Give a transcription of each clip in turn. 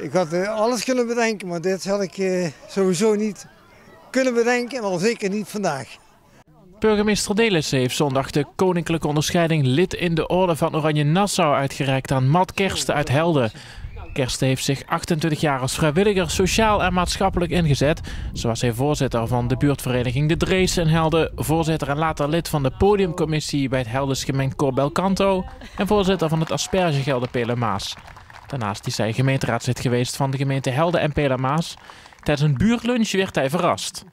Ik had eh, alles kunnen bedenken, maar dit had ik eh, sowieso niet kunnen bedenken en al zeker niet vandaag. Burgemeester Delissen heeft zondag de koninklijke onderscheiding lid in de orde van Oranje Nassau uitgereikt aan Matt Kersten uit Helden. Kersten heeft zich 28 jaar als vrijwilliger sociaal en maatschappelijk ingezet. Zo was hij voorzitter van de buurtvereniging De Drees in Helden, voorzitter en later lid van de podiumcommissie bij het Heldens gemengd koor Belcanto en voorzitter van het Aspergegelden Pelemaas. Daarnaast is hij gemeenteraadslid geweest van de gemeente Helden en Pelemaas. Tijdens een buurtlunch werd hij verrast.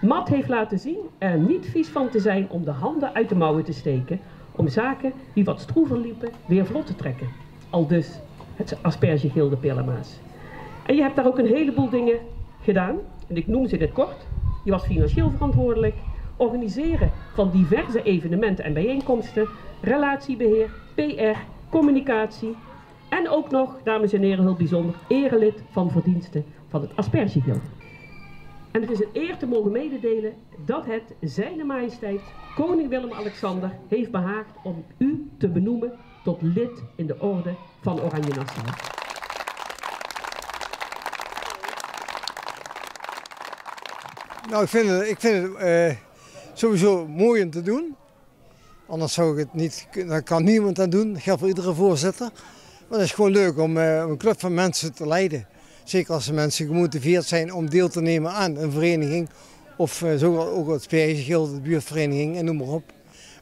Matt heeft laten zien er niet vies van te zijn om de handen uit de mouwen te steken om zaken die wat stroever liepen weer vlot te trekken. Al dus het aspergegilde Pelemaas. En je hebt daar ook een heleboel dingen gedaan. En ik noem ze in het kort. Je was financieel verantwoordelijk. Organiseren van diverse evenementen en bijeenkomsten. Relatiebeheer, PR, communicatie. En ook nog, dames en heren, heel bijzonder, erelid van verdiensten van het Aspergegild. En het is een eer te mogen mededelen dat het Zijne Majesteit Koning Willem-Alexander heeft behaagd om u te benoemen tot lid in de orde van Oranje Nassau. Nou, ik vind het, ik vind het eh, sowieso mooi om te doen. Anders zou ik het niet, dat kan niemand aan doen. Dat geldt voor iedere voorzitter. Maar het is gewoon leuk om eh, een club van mensen te leiden. Zeker als de mensen gemotiveerd zijn om deel te nemen aan een vereniging. Of uh, zo ook het Spijsgild, de buurtvereniging en noem maar op.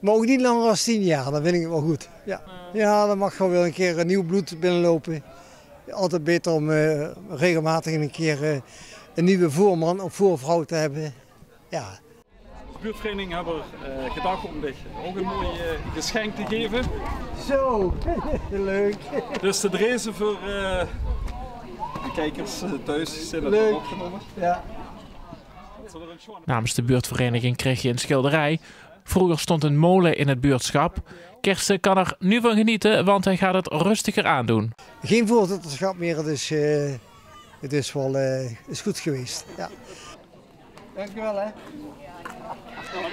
Maar ook niet langer dan tien jaar, dan vind ik het wel goed. Ja, ja dan mag gewoon wel een keer nieuw bloed binnenlopen. Altijd beter om uh, regelmatig een keer een nieuwe voorman of voorvrouw te hebben. Ja. De buurtvereniging hebben uh, gedacht om dit ook een mooi geschenk te geven. Zo, leuk. Dus de drezen voor de kijkers thuis zijn leuk. opgenomen. Ja. Namens de buurtvereniging kreeg je een schilderij. Vroeger stond een molen in het buurtschap. Kersten kan er nu van genieten, want hij gaat het rustiger aandoen. Geen voorzitterschap meer, uh, het is wel uh, is goed geweest. Ja. Dankjewel hè. Come on.